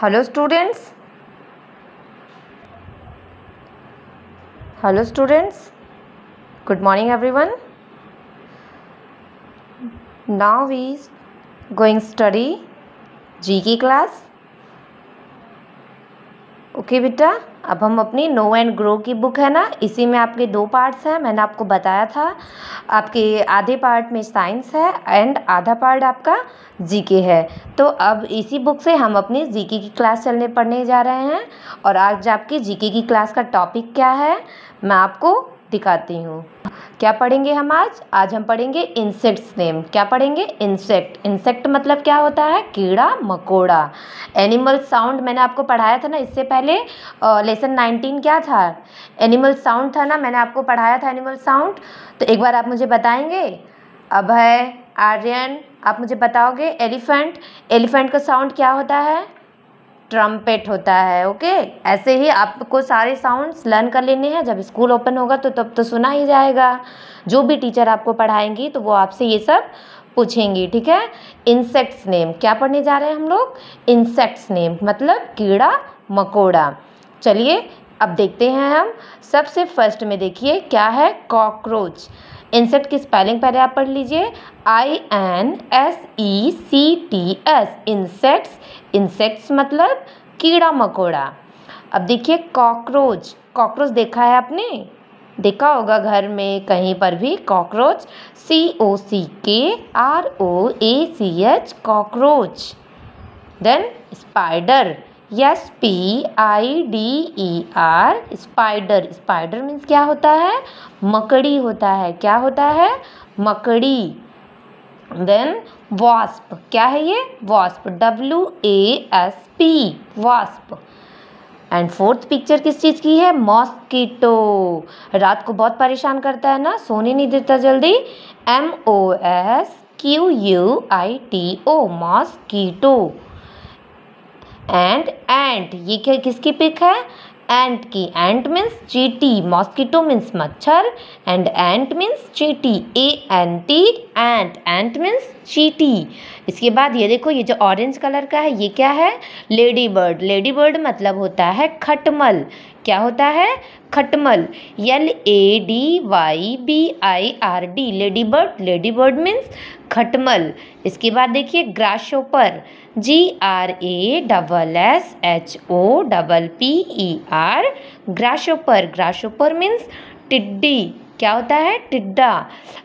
hello students. Hello students. Good morning everyone. Now we going study GK class okay बेटा, अब हम अपनी know and grow की book है ना, इसी में आपके दो पार्ट्स हैं, मैंने आपको बताया था। आपके आधे पार्ट में साइंस है एंड आधा पार्ट आपका जीके है। तो अब इसी बुक से हम अपनी जीके की क्लास चलने पढ़ने जा रहे हैं और आज आपकी जीके की क्लास का टॉपिक क्या है, मैं आपको दिखाती हूँ। क्या पढ़ेंगे हम आज? आज हम पढ़ेंगे इंसेक्ट्स नेम क्या पढ़ेंगे? इंसेक्ट इंसेक्ट मतलब क्या होता है? कीड़ा, मकोड़ा। एनिमल साउंड मैंने आपको पढ़ाया था ना इससे पहले लेसन नाइनटीन क्या था? एनिमल साउंड था ना, मैंने आपको पढ़ाया था एनिमल साउंड तो एक बार आप मुझे बताएँगे? अभय, आर्यन, आप मुझे बताओगे? एलिफेंट। एलिफेंट का साउंड क्या होता है? ट्रम्पेट होता है ओके ऐसे ही आपको सारे साउंड्स लर्न कर लेने हैं। जब स्कूल ओपन होगा तो तब तो सुना ही जाएगा। जो भी टीचर आपको पढ़ाएँगी तो वो आपसे ये सब पूछेंगी, ठीक है? इंसेक्ट्स नेम क्या पढ़ने जा रहे हैं हम लोग? इंसेक्ट्स नेम मतलब कीड़ा मकोड़ा। चलिए, अब देखते हैं हम। सबसे फ़र्स्ट में देखिए, क्या है? कॉकरोच इंसेक्ट की स्पेलिंग पहले आप पढ़ लीजिए. I N S E C T S insects insects मतलब कीड़ा मकोड़ा. अब देखिए कॉकरोच कॉकरोच देखा है आपने? देखा होगा घर में कहीं पर भी cockroach C O C K R O A C H cockroach then spider yes, P, I, D, E, R, spider. Spider means क्या होता है? मकड़ी होता है। क्या होता है? मकड़ी। देन वॉस्प क्या है ये? Wasp W A S P wasp and fourth picture किस चीज़ की है? मॉस्किटो रात को बहुत परेशान करता है ना? सोने नहीं देता जल्दी। M O S Q U I T O mosquito and ant ये क्या, किसकी पिक है? एंट की. एंट मीन्स चीटी मॉस्किटो मीन्स मच्छर. एंड एंट मीन्स चीटी A N T ant ant means चीटी इसके बाद ये देखो, ये जो ऑरेंज कलर का है, ये क्या है? लेडी बर्ड लेडी बर्ड मतलब होता है खटमल. क्या होता है? खटमल L A D Y B I R D lady bird lady bird means खटमल। इसके बाद देखिए, grasshopper G R A double S H O double P E R grasshopper. Grasshopper means टिड्डी। क्या होता है? टिड्डा।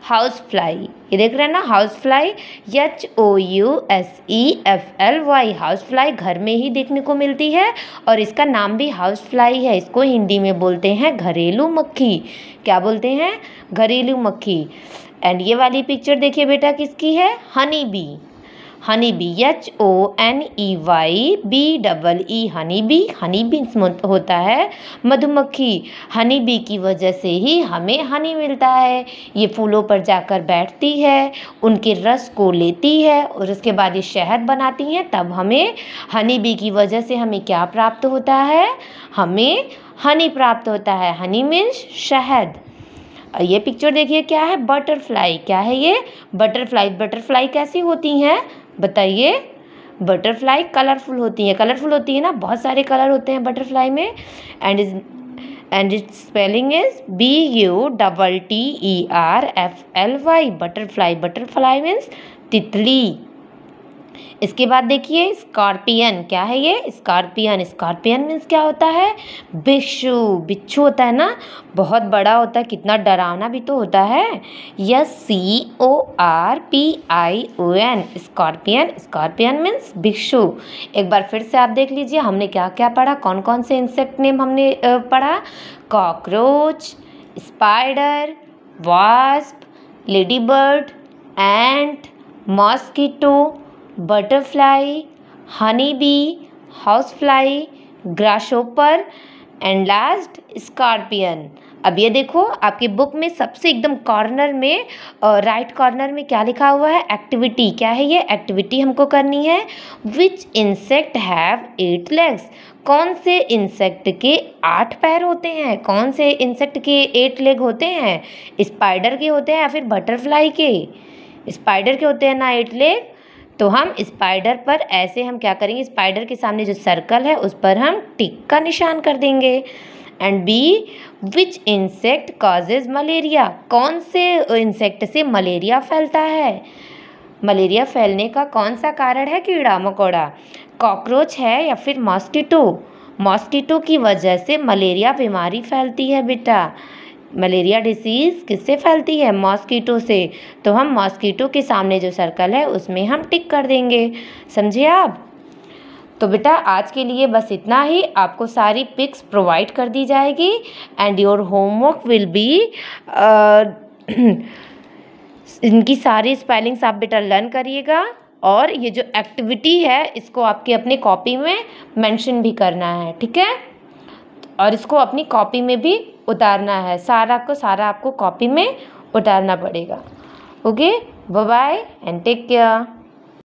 हाउस फ्लाई ये देख रहे हैं ना? House fly H O U S E F L Y house fly घर में ही देखने को मिलती है और इसका नाम भी हाउस फ्लाई है। इसको हिंदी में बोलते हैं घरेलू मक्खी। क्या बोलते हैं? घरेलू मक्खी। एंड ये वाली पिक्चर देखिए बेटा किसकी है? Honey bee honey bee H O N E Y B double E honey bee honey bee होता है, मधुमक्खी। हनी बी की वजह से ही हमें हनी मिलता है। ये फूलों पर जाकर बैठती है, उनके रस को लेती है और उसके बाद ये शहद बनाती हैं। तब हमें हनी बी की वजह से हमें क्या प्राप्त होता है? हमें हनी प्राप्त होता है। हनी मीन्स शहद। ये पिक्चर देखिए, क्या है? बटरफ्लाई क्या है ये? बटरफ्लाई बटरफ्लाई कैसी होती हैं? बताइए बटरफ्लाई कलरफुल होती है। कलरफुल होती है ना, बहुत सारे कलर होते हैं बटरफ्लाई में। And is and it spelling is B U double T E R F L Y butterfly butterfly means तितली। इसके बाद देखिए, स्कॉर्पियन, क्या है ये? स्कॉर्पियन स्कॉर्पियन मीन्स क्या होता है? बिच्छू बिच्छू होता है ना? बहुत बड़ा होता है, कितना डरावना भी तो होता है। Yes C O R P I O N scorpion scorpion means बिच्छू। एक बार फिर से आप देख लीजिए, हमने क्या क्या पढ़ा? कौन कौन से इंसेक्ट नेम हमने पढ़ा? Cockroach spider wasp lady bird ant mosquito butterfly honey bee house fly grasshopper and last scorpion अब ये देखो, आपकी बुक में सबसे एकदम कॉर्नर में राइट कॉर्नर में क्या लिखा हुआ है? एक्टिविटी क्या है ये? एक्टिविटी हमको करनी है। Which insect have eight legs कौन से इंसेक्ट के आठ पैर होते हैं? कौन से इंसेक्ट के एट लेग होते हैं? स्पाइडर के होते हैं या फिर बटरफ्लाई के? स्पाइडर के होते हैं ना एट लेग तो हम स्पाइडर पर ऐसे हम क्या करेंगे? स्पाइडर के सामने जो सर्कल है, उस पर हम टिक का निशान कर देंगे। And B which insect causes malaria कौन से इंसेक्ट से मलेरिया फैलता है? मलेरिया फैलने का कौन सा कारण है कीड़ा मकोड़ा? कॉकरोच है या फिर मॉस्किटो मॉस्किटो की वजह से मलेरिया बीमारी फैलती है बेटा। मलेरिया डिसीज़ किससे फैलती है? मॉस्कीटो से। तो हम मॉस्कीटो के सामने जो सर्कल है, उसमें हम टिक कर देंगे। समझे आप? तो बेटा, आज के लिए बस इतना ही। आपको सारी पिक्स प्रोवाइड कर दी जाएगी and your homework will be इनकी सारी स्पेलिंग्स आप बेटा लर्न करिएगा और ये जो एक्टिविटी है, इसको आपकी अपनी कॉपी में मेंशन भी करना है, ठीक है? और इसको अपनी कॉपी में भी उतारना है। सारा को सारा आपको कॉपी में उतारना पड़ेगा। Okay bye and take care